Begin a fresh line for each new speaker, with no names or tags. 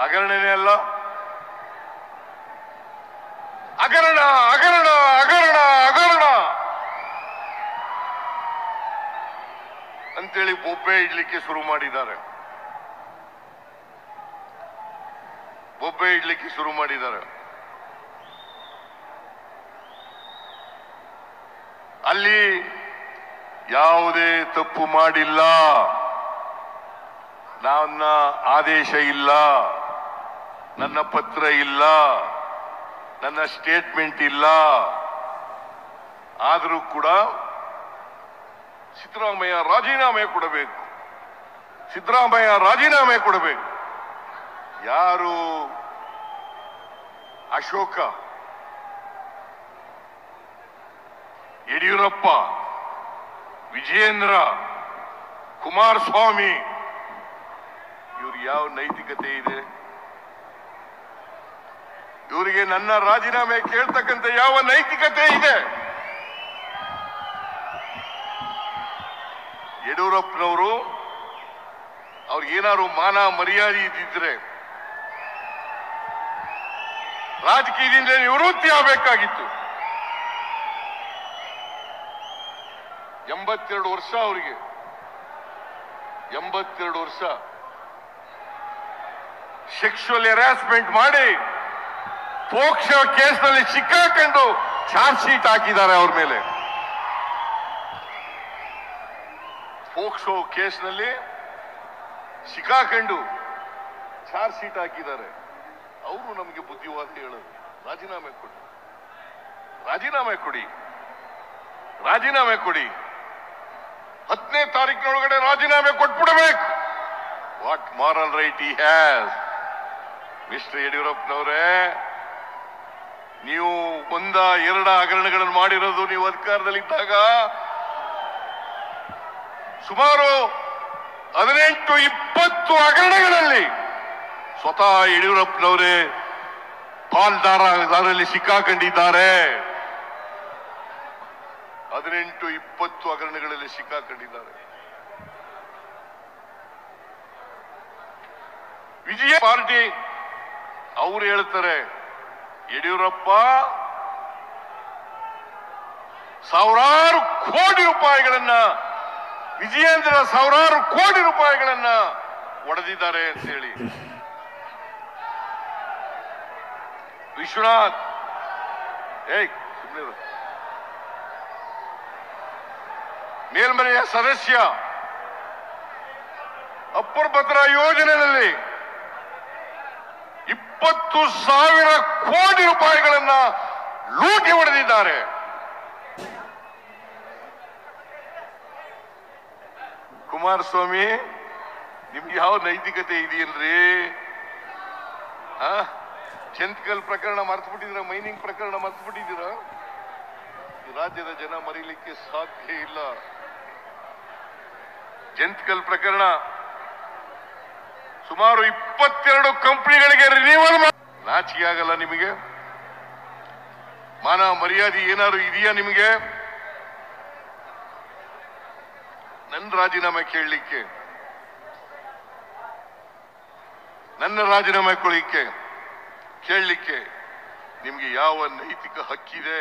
ಹಗರಣನೇ ಅಲ್ಲ. ಹಗರಣ ಹಗರಣ ಹಗರಣ ಹಗರಣ. ಅಂತೇಳಿ ಬೊಬ್ಬೆ ಇಡ್ಲಿಕ್ಕೆ ಶುರು ಮಾಡಿದ್ದಾರೆ. ಬೊಬ್ಬೆ ಇಡ್ಲಿಕ್ಕೆ ಶುರು ಮಾಡಿದ್ದಾರೆ. ಅಲ್ಲಿ ಯಾವುದೇ ತಪ್ಪು ಮಾಡಿಲ್ಲ. ನನ್ನ ಆದೇಶ ಇಲ್ಲ. ನನ್ನ ಪತ್ರ ಇಲ್ಲ. ನನ್ನ ಸ್ಟೇಟ್ಮೆಂಟ್ ಇಲ್ಲ. ಆದರೂ ಕೂಡ ಸಿದ್ದರಾಮಯ್ಯ ರಾಜೀನಾಮೆ ಕೊಡಬೇಕು. ಸಿದ್ದರಾಮಯ್ಯ ರಾಜೀನಾಮೆ ಕೊಡಬೇಕು. ಯಾರು? ಅಶೋಕ. ಯಡಿಯೂರಪ್ಪ. ವಿಜೇಂದ್ರ ಕುಮಾರಸ್ವಾಮಿ. ಇವ್ರು ಯಾವ ನೈತಿಕತೆ ಇದೆ? ಇವರಿಗೆ ನನ್ನ ರಾಜೀನಾಮೆ ಕೇಳ್ತಕ್ಕಂಥ ಯಾವ ನೈತಿಕತೆ ಇದೆ? ಯಡಿಯೂರಪ್ಪನವರು ಅವ್ರಿಗೇನಾದ್ರು ಮಾನ ಮರ್ಯಾದೆ ಇದ್ದಿದ್ರೆ ರಾಜಕೀಯದಿಂದ ನಿವೃತ್ತಿ ಆಗಬೇಕಾಗಿತ್ತು. ಎಂಬತ್ತೆರಡು ವರ್ಷ ಅವರಿಗೆ. ಎಂಬತ್ತೆರಡು ವರ್ಷ. ಸೆಕ್ಷುವಲ್ ಹೆರಾಸ್ಮೆಂಟ್ ಮಾಡಿ. ಪೋಕ್ಷೋ ಕೇಸ್ನಲ್ಲಿ ಸಿಕ್ಕಾಕೊಂಡು ಚಾರ್ಜ್ ಶೀಟ್ ಹಾಕಿದ್ದಾರೆ ಅವ್ರ ಮೇಲೆ. ಪೋಕ್ಸೋ ಕೇಸ್ನಲ್ಲಿ ಸಿಕ್ಕಾಕೊಂಡು ಚಾರ್ಜ್ ಶೀಟ್ ಹಾಕಿದ್ದಾರೆ. ಅವರು ನಮಗೆ ಬುದ್ಧಿವಾದ ಹೇಳೋದು ರಾಜೀನಾಮೆ ಕೊಡಿ. ರಾಜೀನಾಮೆ ಕೊಡಿ. ರಾಜೀನಾಮೆ ಕೊಡಿ. ಹತ್ತನೇ ತಾರೀಕಿನೊಳಗಡೆ ರಾಜೀನಾಮೆ ಕೊಟ್ಬಿಡಬೇಕು. What moral right he has mister ಯಡಿಯೂರಪ್ಪನವರೇ? ನೀವು ಒಂದ ಎರಡ ಹಗರಣಗಳನ್ನು ಮಾಡಿರೋದು ನೀವು ಅಧಿಕಾರದಲ್ಲಿದ್ದಾಗ ಸುಮಾರು ಹದಿನೆಂಟು ಇಪ್ಪತ್ತು ಹಗರಣಗಳಲ್ಲಿ ಸ್ವತಃ ಯಡಿಯೂರಪ್ಪನವರೇ ಪಾಲ್ದಾರದಲ್ಲಿ ಸಿಕ್ಕಾಕೊಂಡಿದ್ದಾರೆ. ಹದಿನೆಂಟು ಇಪ್ಪತ್ತು ಹಗರಣಗಳಲ್ಲಿ ಸಿಕ್ಕಾಕೊಂಡಿದ್ದಾರೆ. ವಿಜಯ ಪಾರ್ಟಿ ಅವ್ರು ಹೇಳ್ತಾರೆ ಯಡಿಯೂರಪ್ಪ, ಸಾವಿರಾರು ಕೋಟಿ ರೂಪಾಯಿಗಳನ್ನ ವಿಜಯೇಂದ್ರ ಸಾವಿರಾರು ಕೋಟಿ ರೂಪಾಯಿಗಳನ್ನ ಒಡೆದಿದ್ದಾರೆ ಅಂತ ಹೇಳಿ ವಿಶ್ವನಾಥ್. ಏಯ್ ಮೇಲ್ಮನೆಯ ಸದಸ್ಯ, ಅಪ್ಪರ್ ಭದ್ರಾ ಯೋಜನೆಯಲ್ಲಿ ಇಪ್ಪತ್ತು ಸಾವಿರ ಕೋಟಿ ರೂಪಾಯಿಗಳನ್ನ ಲೂಟಿ ಹೊಡೆದಿದ್ದಾರೆ. ಕುಮಾರಸ್ವಾಮಿ, ನಿಮ್ಗೆ ಯಾವ ನೈತಿಕತೆ ಇದೆಯಲ್ರಿ? ಚೆಂತ್ಕಲ್ ಪ್ರಕರಣ ಮರ್ತು ಬಿಟ್ಟಿದ್ದೀರ ಮೈನಿಂಗ್ ಪ್ರಕರಣ ಮರ್ತು ಬಿಟ್ಟಿದ್ದೀರ ರಾಜ್ಯದ ಜನ ಮರೀಲಿಕ್ಕೆ ಸಾಧ್ಯ ಇಲ್ಲ. ಜಂತ್ಕಲ್ ಪ್ರಕರಣ ಸುಮಾರು ಇಪ್ಪತ್ತೆರಡು ರಿನಿವಲ್ ನಾಚಿಕೆ ಆಗಲ್ಲ ನಿಮಗೆ? ಮಾನವ ಮರ್ಯಾದೆ ಏನಾದ್ರು ಇದೆಯಾ ನಿಮಗೆ? ನನ್ನ ರಾಜೀನಾಮೆ ಕೇಳಲಿಕ್ಕೆ, ನನ್ನ ರಾಜೀನಾಮೆ ಕೊಳಿಕ್ಕೆ ಕೇಳಲಿಕ್ಕೆ ನಿಮಗೆ ಯಾವ ನೈತಿಕ ಹಕ್ಕಿದೆ?